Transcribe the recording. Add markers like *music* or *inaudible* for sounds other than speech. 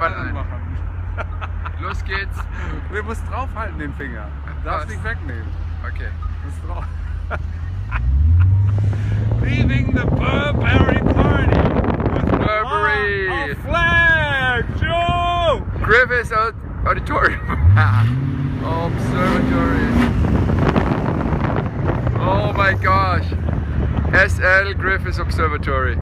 Leinwand ein. *laughs* Los geht's. Du musst draufhalten den Finger. Darfst nicht wegnehmen. Okay. Du musst drauf. *laughs* Leaving the Burberry Party with Burberry. a flag, Joe! Griffiths Auditorium. *laughs* Observatory. Oh my gosh. SL Griffiths Observatory.